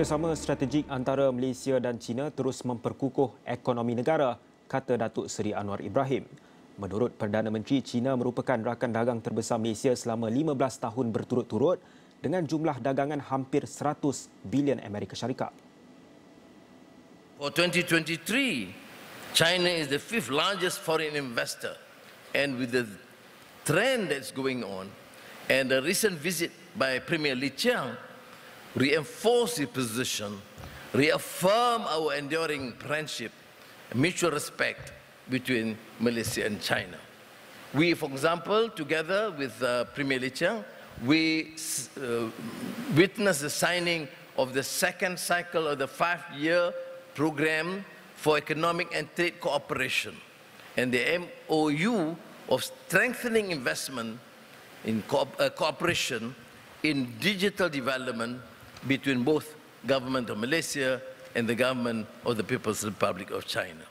Kerjasama strategik antara Malaysia dan China terus memperkukuh ekonomi negara, kata Datuk Seri Anwar Ibrahim. Menurut Perdana Menteri, China merupakan rakan dagang terbesar Malaysia selama 15 tahun berturut-turut dengan jumlah dagangan hampir 100 bilion Amerika Syarikat. For 2023, China is the fifth largest foreign investor. And with the trend that's going on and the recent visit by Premier Li Qiang, reinforce the position, reaffirm our enduring friendship, mutual respect between Malaysia and China. We, for example, together with uh, Premier Li Qiang, we uh, witnessed the signing of the second cycle of the five-year program for economic and trade cooperation and the MOU of strengthening investment in co uh, cooperation in digital development between both government of Malaysia and the government of the People's Republic of China.